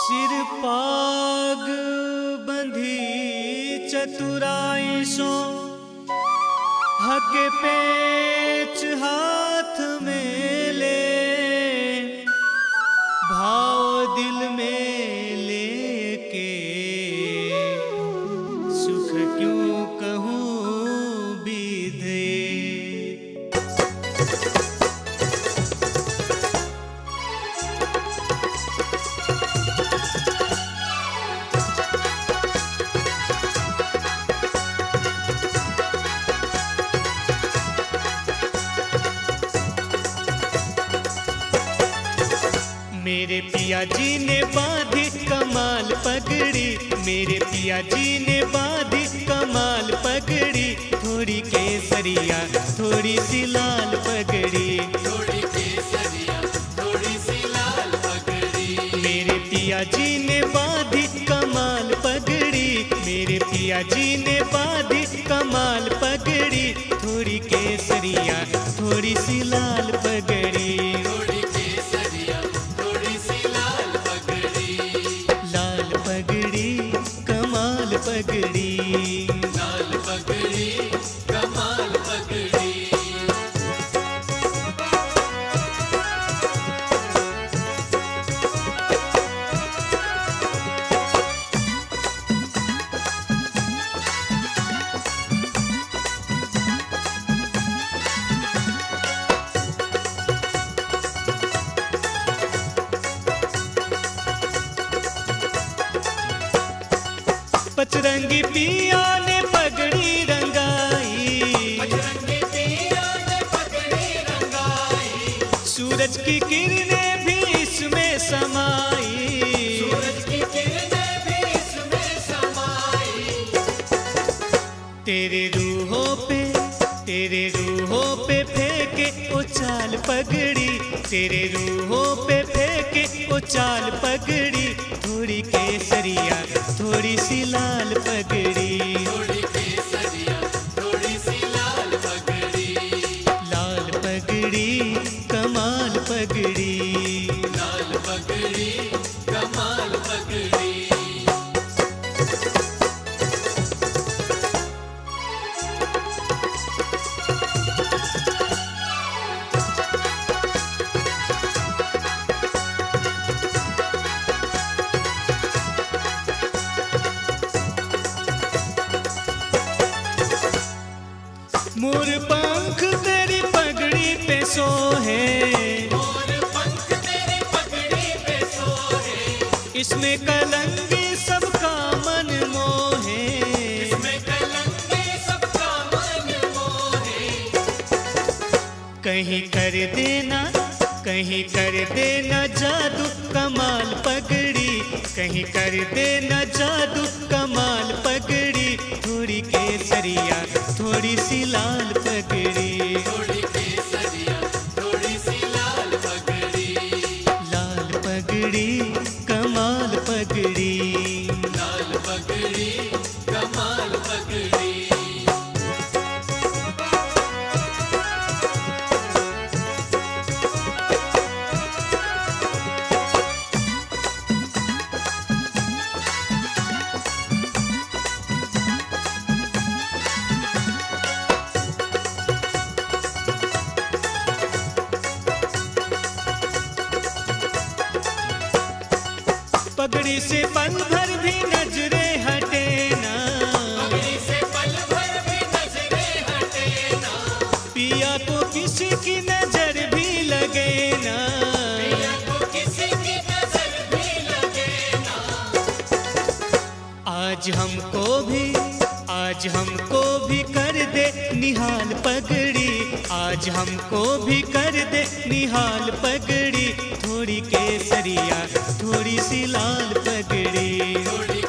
सिर पाग बंधी चतुराई सो। हक पेच हाथ मेरे पिया जी ने बांधी कमाल पगड़ी, मेरे पिया जी ने बांधी कमाल पगड़ी, थोड़ी केसरिया, थोड़ी सी लाल पगड़ी। थोड़ी केसरिया थोड़ी सी लाल पगड़ी मेरे पिया जी ने बांधी कमाल पगड़ी, मेरे पिया जी ने बांधी कमाल पगड़ी, थोड़ी केसरिया, थोड़ी सी लाल कमाल पचरंगी पिया ने पगड़ी रंगाई। सूरज की किरणें भी इसमें समाई सूरज की किरणें भी इसमें समाई। तेरे रूहों पे, तेरे रूहों पे फेंके उछाल पगड़ी। तेरे रूहों पे चाल पगड़ी थोड़ी केसरिया थोड़ी सी लाल पगड़ी। सोहे इसमें कलंगी इसमें कलंके सबका मन मोहे। कहीं कर देना, कहीं कर देना जादू कमाल पगड़ी। कहीं कर देना जादू कमाल पगड़ी। थोड़ी केसरिया, थोड़ी सी लाल पगड़ी। पगड़ी से पल भर भी नजरे हटे ना। पगड़ी से पल भर भी नज़रें हटे ना। पिया को किसी की नज़र भी लगे ना। पिया को किसी की नज़र भी लगे ना। आज हमको भी आज हमको भी कर दे निहाल पगड़ी। आज हमको भी कर दे निहाल पगड़ी। थोड़ी केसरिया थोड़ी सी लाल पगड़ी।